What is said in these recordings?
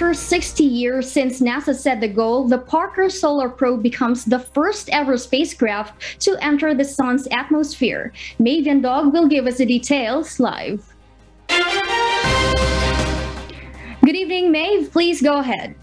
After 60 years since NASA set the goal, the Parker Solar Probe becomes the first ever spacecraft to enter the sun's atmosphere. Mavian Dog will give us the details live. Good evening, Maeve. Please go ahead.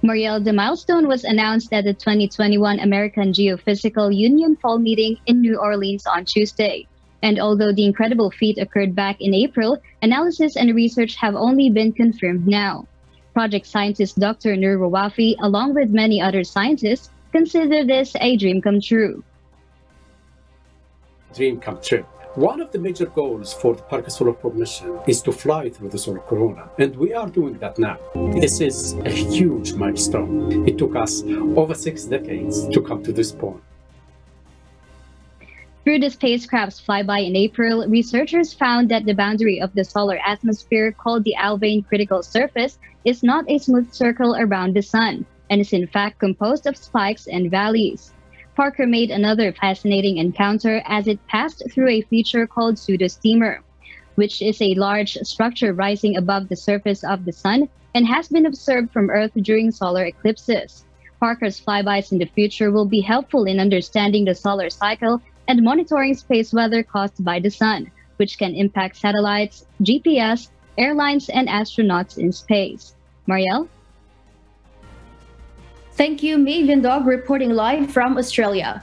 Mariel, the milestone was announced at the 2021 American Geophysical Union Fall meeting in New Orleans on Tuesday. And although the incredible feat occurred back in April, analysis and research have only been confirmed now. Project scientist Dr. Nour Raouafi, along with many other scientists, consider this a dream come true. Dream come true. One of the major goals for the Parker Solar Probe mission is to fly through the solar corona, and we are doing that now. This is a huge milestone. It took us over six decades to come to this point. Through the spacecraft's flyby in April, researchers found that the boundary of the solar atmosphere, called the Alfvén critical surface, is not a smooth circle around the sun, and is in fact composed of spikes and valleys. Parker made another fascinating encounter as it passed through a feature called pseudostreamer, which is a large structure rising above the surface of the sun and has been observed from Earth during solar eclipses. Parker's flybys in the future will be helpful in understanding the solar cycle and monitoring space weather caused by the sun, which can impact satellites, GPS, airlines, and astronauts in space. Marielle? Thank you, Mavian Dog, reporting live from Australia.